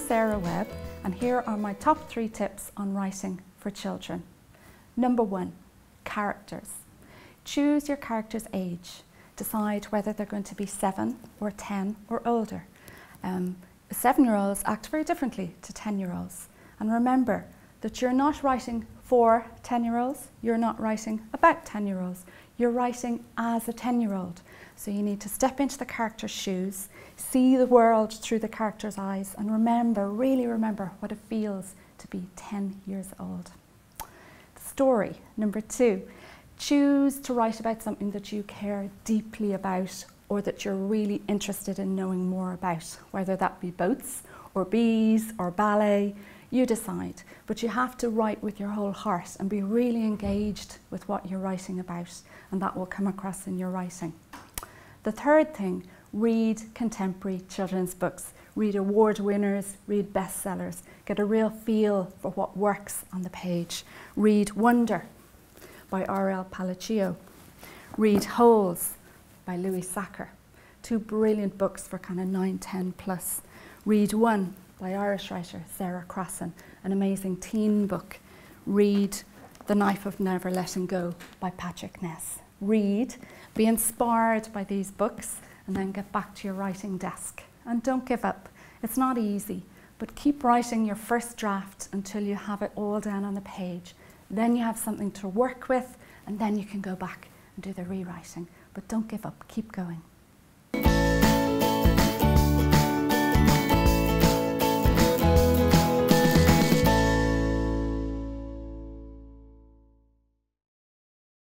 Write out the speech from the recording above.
Sarah Webb and here are my top three tips on writing for children. Number one, characters. Choose your character's age. Decide whether they're going to be seven or 10 or older. Um, seven-year-olds act very differently to 10-year-olds. And remember that you're not writing for 10-year-olds, you're not writing about 10-year-olds, you're writing as a 10-year-old. So you need to step into the character's shoes, see the world through the character's eyes, and remember, really remember what it feels to be 10 years old. Story, number two. Choose to write about something that you care deeply about or that you're really interested in knowing more about, whether that be boats or bees or ballet, you decide. But you have to write with your whole heart and be really engaged with what you're writing about, and that will come across in your writing. The third thing, read contemporary children's books. Read award winners, read bestsellers. Get a real feel for what works on the page. Read Wonder by R.L. Palacio. Read Holes by Louis Sachar. Two brilliant books for kind of 9, 10 plus. Read One by Irish writer Sarah Crossan, an amazing teen book. Read The Knife of Never Letting Go by Patrick Ness. Read be inspired by these books and then get back to your writing desk. And don't give up. It's not easy, but keep writing your first draft until you have it all down on the page. Then you have something to work with, and then you can go back and do the rewriting. But don't give up, keep going.